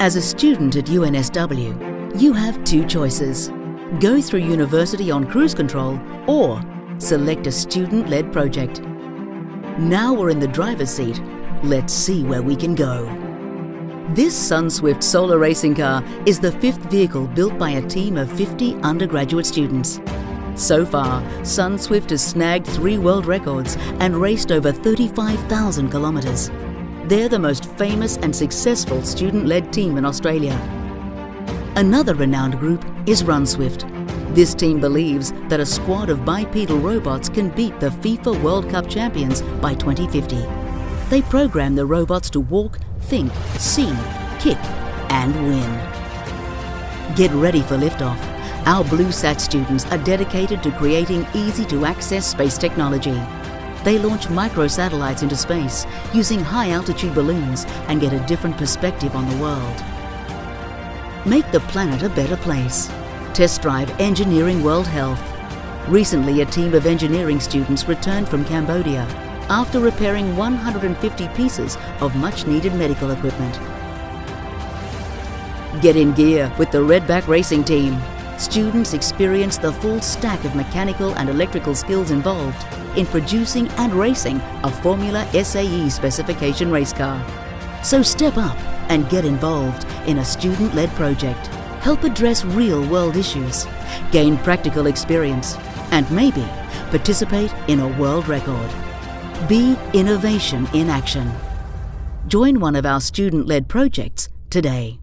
As a student at UNSW, you have two choices. Go through university on cruise control or select a student-led project. Now we're in the driver's seat. Let's see where we can go. This SunSwift solar racing car is the fifth vehicle built by a team of 50 undergraduate students. So far, SunSwift has snagged three world records and raced over 35,000 kilometres. They're the most famous and successful student-led team in Australia. Another renowned group is RunSwift. This team believes that a squad of bipedal robots can beat the FIFA World Cup champions by 2050. They program the robots to walk, think, see, kick, and win. Get ready for liftoff. Our BlueSat students are dedicated to creating easy-to-access space technology. They launch microsatellites into space using high-altitude balloons and get a different perspective on the world. Make the planet a better place. Test drive Engineering World Health. Recently, a team of engineering students returned from Cambodia after repairing 150 pieces of much-needed medical equipment. Get in gear with the Redback Racing Team. Students experience the full stack of mechanical and electrical skills involved in producing and racing a Formula SAE specification race car. So step up and get involved in a student-led project. Help address real-world issues, gain practical experience, and maybe participate in a world record. Be innovation in action. Join one of our student-led projects today.